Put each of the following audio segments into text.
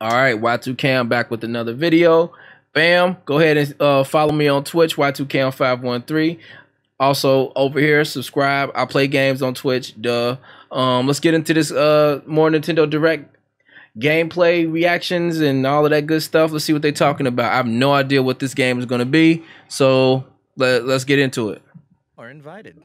All right, Y2K, I'm back with another video. Bam, go ahead and uh, follow me on Twitch, Y2K513. Also, over here, subscribe. I play games on Twitch, duh. Um, let's get into this uh, more Nintendo Direct gameplay reactions and all of that good stuff. Let's see what they're talking about. I have no idea what this game is going to be, so let, let's get into it. Are invited.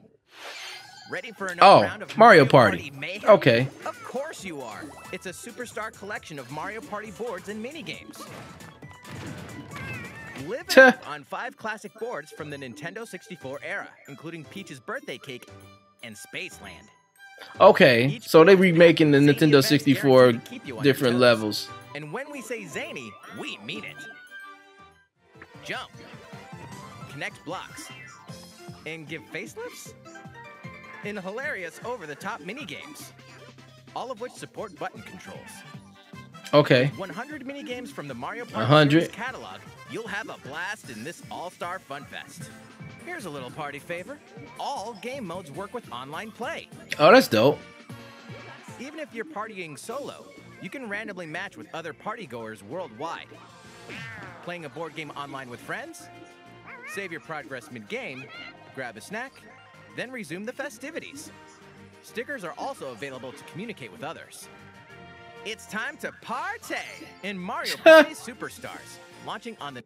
Ready for another Oh, round of Mario Party. mayhem? Okay. Of course you are. It's a superstar collection of Mario Party boards and minigames. Live on five classic boards from the Nintendo 64 era, including Peach's birthday cake and Spaceland. Okay, so they remaking the Nintendo 64 guaranteed to keep you on your different levels. And when we say zany, we mean it. Jump. Connect blocks. And give facelifts? In hilarious over-the-top minigames. All of which support button controls. Okay, 100 mini games from the Mario Party 100. series catalog. You'll have a blast in this all-star fun fest. Here's a little party favor. All game modes work with online play. oh that's dope. Even if you're partying solo, you can randomly match with other partygoers worldwide. Playing a board game online with friends? Save your progress mid-game, grab a snack, then resume the festivities. Stickers are also available to communicate with others. It's time to party in Mario Party Superstars, launching on the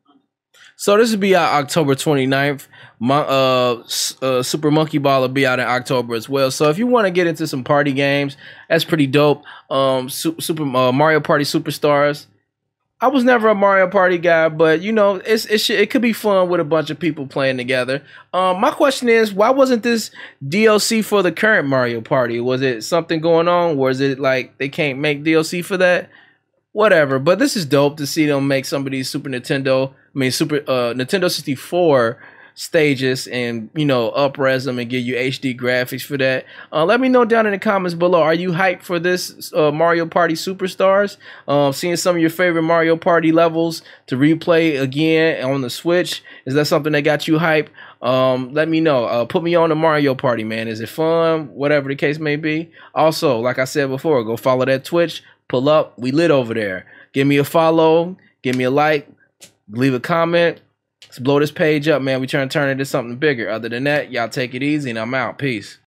So this will be out October 29th. My, uh, uh, Super Monkey Ball will be out in October as well. So if you want to get into some party games, that's pretty dope. Um, Su- Super uh, Mario Party Superstars. I was never a Mario Party guy, but you know, it's it should, it could be fun with a bunch of people playing together. Um, my question is, why wasn't this DLC for the current Mario Party? Was it something going on? Was it like they can't make DLC for that? whatever. But this is dope to see them make some of these Super Nintendo, I mean Super uh Nintendo 64 stages and you know upres them and give you HD graphics for that. Uh, let me know down in the comments below. Are you hyped for this uh, Mario Party Superstars? Um, seeing some of your favorite Mario Party levels to replay again on the Switch. Is that something that got you hyped? Um, let me know. Uh, put me on the Mario Party, man. Is it fun? Whatever the case may be. Also, like I said before, go follow that Twitch. Pull up. We lit over there. Give me a follow. Give me a like. Leave a comment. Let's blow this page up, man. We trying to turn it into something bigger. Other than that, y'all take it easy and I'm out. Peace.